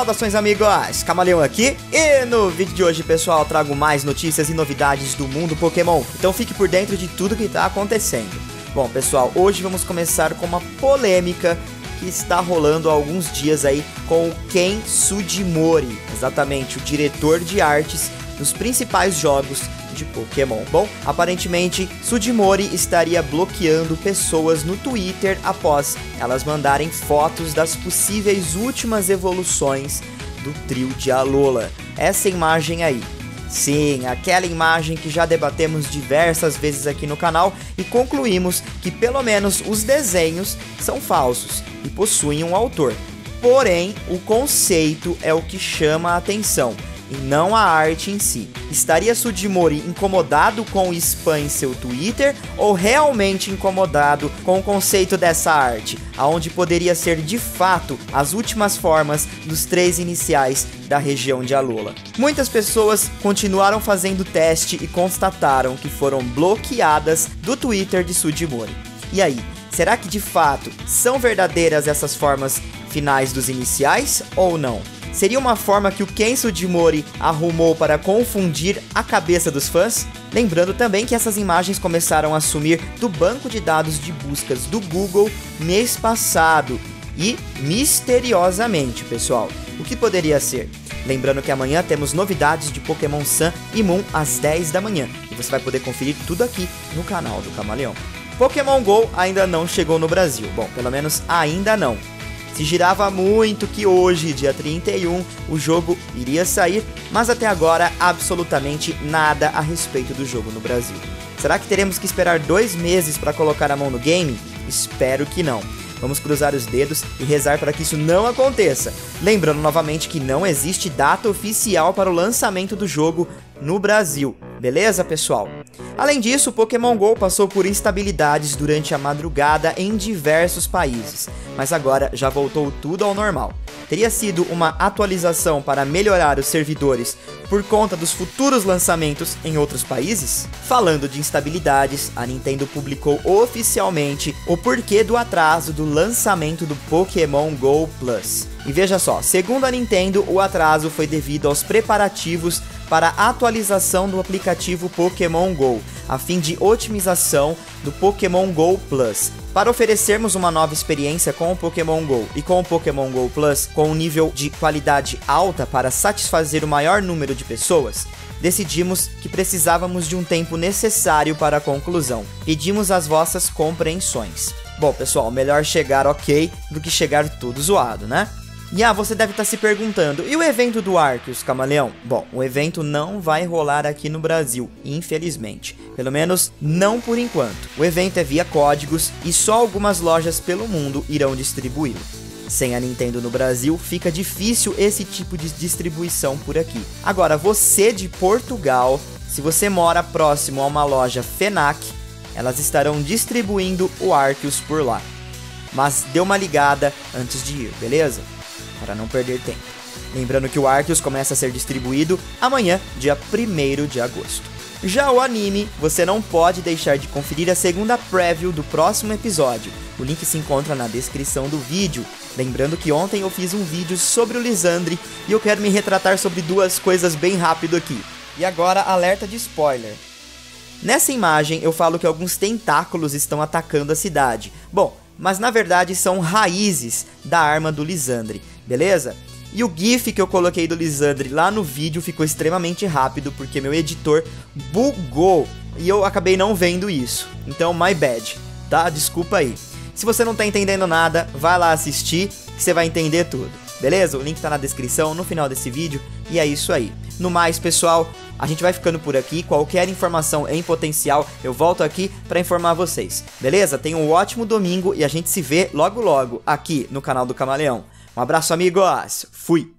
Saudações amigos, Camaleão aqui. E no vídeo de hoje pessoal trago mais notícias e novidades do mundo Pokémon, então fique por dentro de tudo que está acontecendo. Bom pessoal, hoje vamos começar com uma polêmica que está rolando há alguns dias aí com o Ken Sugimori, exatamente o diretor de artes dos principais jogos de Pokémon. Bom, aparentemente Sudimori estaria bloqueando pessoas no Twitter após elas mandarem fotos das possíveis últimas evoluções do trio de Alola. Essa imagem aí. Sim, aquela imagem que já debatemos diversas vezes aqui no canal e concluímos que pelo menos os desenhos são falsos e possuem um autor. Porém, o conceito é o que chama a atenção e não a arte em si. Estaria Sudimori incomodado com o spam em seu Twitter ou realmente incomodado com o conceito dessa arte, aonde poderia ser de fato as últimas formas dos três iniciais da região de Alola? Muitas pessoas continuaram fazendo teste e constataram que foram bloqueadas do Twitter de Sudimori. E aí, será que de fato são verdadeiras essas formas finais dos iniciais ou não? Seria uma forma que o Ken Sugimori arrumou para confundir a cabeça dos fãs? Lembrando também que essas imagens começaram a sumir do banco de dados de buscas do Google mês passado e misteriosamente, pessoal. O que poderia ser? Lembrando que amanhã temos novidades de Pokémon Sun e Moon às 10 da manhã e você vai poder conferir tudo aqui no canal do Camaleão. Pokémon GO ainda não chegou no Brasil. Bom, pelo menos ainda não. Se girava muito que hoje, dia 31, o jogo iria sair, mas até agora absolutamente nada a respeito do jogo no Brasil. Será que teremos que esperar dois meses para colocar a mão no game? Espero que não. Vamos cruzar os dedos e rezar para que isso não aconteça. Lembrando novamente que não existe data oficial para o lançamento do jogo no Brasil. Beleza, pessoal? Além disso, Pokémon GO passou por instabilidades durante a madrugada em diversos países, mas agora já voltou tudo ao normal. Teria sido uma atualização para melhorar os servidores por conta dos futuros lançamentos em outros países? Falando de instabilidades, a Nintendo publicou oficialmente o porquê do atraso do lançamento do Pokémon GO Plus. E veja só, segundo a Nintendo, o atraso foi devido aos preparativos para a atualização do aplicativo Pokémon GO, a fim de otimização do Pokémon GO Plus. Para oferecermos uma nova experiência com o Pokémon GO e com o Pokémon GO Plus com um nível de qualidade alta para satisfazer o maior número de pessoas, decidimos que precisávamos de um tempo necessário para a conclusão. Pedimos as vossas compreensões. Bom, pessoal, melhor chegar ok do que chegar tudo zoado, né? E ah, você deve estar tá se perguntando, e o evento do Arceus, Camaleão? Bom, o evento não vai rolar aqui no Brasil, infelizmente. Pelo menos não por enquanto. O evento é via códigos e só algumas lojas pelo mundo irão distribuí-lo. Sem a Nintendo no Brasil, fica difícil esse tipo de distribuição por aqui. Agora, você de Portugal, se você mora próximo a uma loja FENAC, elas estarão distribuindo o Arceus por lá. Mas dê uma ligada antes de ir, beleza? Para não perder tempo. Lembrando que o Arceus começa a ser distribuído amanhã, dia 1 de agosto. Já o anime, você não pode deixar de conferir a segunda preview do próximo episódio. O link se encontra na descrição do vídeo. Lembrando que ontem eu fiz um vídeo sobre o Lisandre e eu quero me retratar sobre duas coisas bem rápido aqui. E agora, alerta de spoiler. Nessa imagem eu falo que alguns tentáculos estão atacando a cidade. Bom, mas na verdade são raízes da arma do Lisandre beleza? E o GIF que eu coloquei do Lisandre lá no vídeo ficou extremamente rápido porque meu editor bugou e eu acabei não vendo isso. Então, my bad, tá? Desculpa aí. Se você não tá entendendo nada, vai lá assistir que você vai entender tudo. Beleza? O link tá na descrição, no final desse vídeo, e é isso aí. No mais, pessoal, a gente vai ficando por aqui. Qualquer informação em potencial, eu volto aqui para informar vocês. Beleza? Tenham um ótimo domingo e a gente se vê logo logo aqui no canal do Camaleão. Um abraço, amigos. Fui.